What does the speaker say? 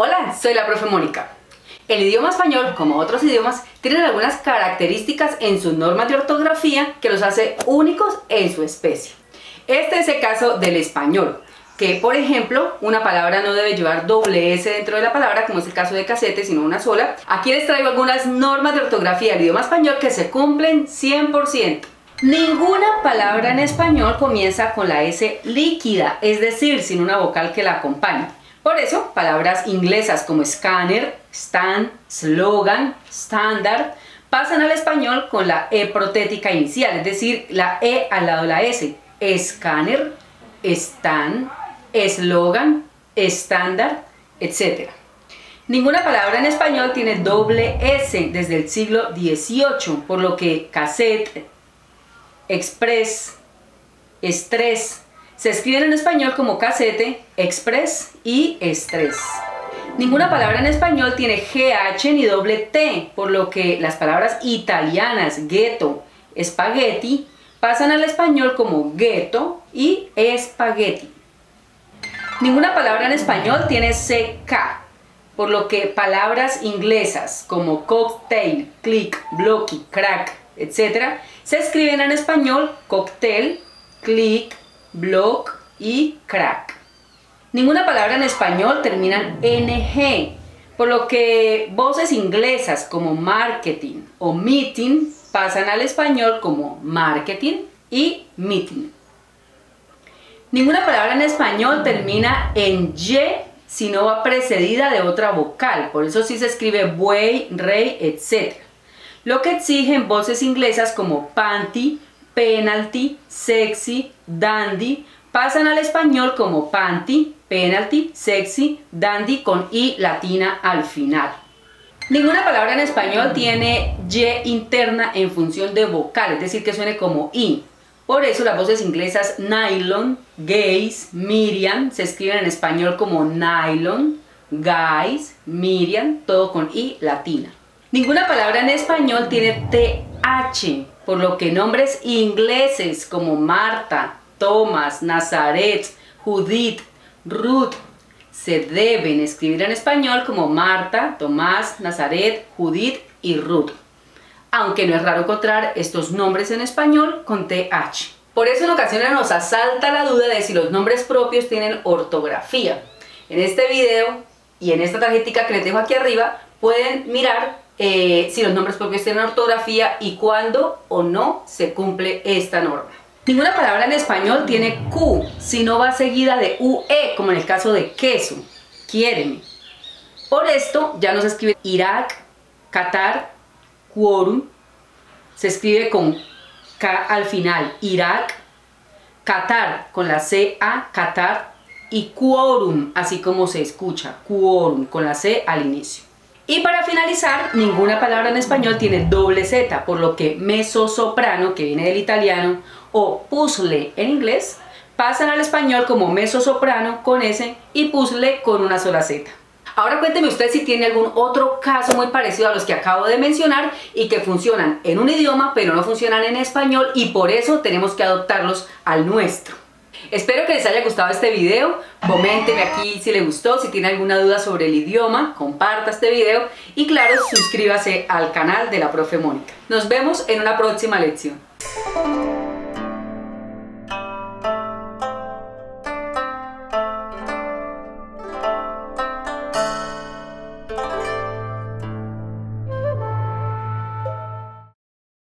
Hola, soy la profe Mónica. El idioma español, como otros idiomas, tiene algunas características en sus normas de ortografía que los hace únicos en su especie. Este es el caso del español, que por ejemplo, una palabra no debe llevar doble S dentro de la palabra, como es el caso de casete, sino una sola. Aquí les traigo algunas normas de ortografía del idioma español que se cumplen 100%. Ninguna palabra en español comienza con la S líquida, es decir, sin una vocal que la acompañe. Por eso, palabras inglesas como scanner, stand, slogan, standard, pasan al español con la E protética inicial, es decir, la E al lado de la S. Scanner, stand, eslogan, estándar, etc. Ninguna palabra en español tiene doble S desde el siglo XVIII, por lo que cassette, express, estrés, se escriben en español como casete, express y estrés. Ninguna palabra en español tiene GH ni doble T, por lo que las palabras italianas ghetto, spaghetti, pasan al español como ghetto y espagueti. Ninguna palabra en español tiene CK, por lo que palabras inglesas como cocktail, click, blocky, crack, etc. se escriben en español cocktail, click, block y crack. Ninguna palabra en español termina en NG, por lo que voces inglesas como marketing o meeting pasan al español como marketing y meeting. Ninguna palabra en español termina en Y si no va precedida de otra vocal, por eso sí se escribe buey, rey, etc. Lo que exigen voces inglesas como panty, penalty, sexy, dandy, pasan al español como panty, penalty, sexy, dandy con i latina al final. Ninguna palabra en español tiene y interna en función de vocal, es decir, que suene como i. Por eso las voces inglesas nylon, gays, Miriam se escriben en español como nylon, guys, Miriam, todo con i latina. Ninguna palabra en español tiene th, por lo que nombres ingleses como Marta, Thomas, Nazaret, Judith, Ruth se deben escribir en español como Marta, Tomás, Nazaret, Judith y Ruth aunque no es raro encontrar estos nombres en español con TH. Por eso en ocasiones nos asalta la duda de si los nombres propios tienen ortografía. En este video y en esta tarjetita que les dejo aquí arriba pueden mirar eh, si los nombres propios tienen ortografía y cuándo o no se cumple esta norma. Ninguna palabra en español tiene Q si no va seguida de UE, como en el caso de queso, quiéreme. Por esto ya nos escribe Irak, Qatar, quórum, se escribe con K al final, Irak, Qatar con la C-A, Qatar, y quórum, así como se escucha, quórum, con la C al inicio. Y para finalizar, ninguna palabra en español tiene doble Z, por lo que soprano que viene del italiano, o puzzle en inglés, pasan al español como soprano con S y puzzle con una sola Z. Ahora cuénteme usted si tiene algún otro caso muy parecido a los que acabo de mencionar y que funcionan en un idioma pero no funcionan en español y por eso tenemos que adoptarlos al nuestro. Espero que les haya gustado este video, coménteme aquí si le gustó, si tiene alguna duda sobre el idioma, comparta este video y claro, suscríbase al canal de la profe Mónica. Nos vemos en una próxima lección.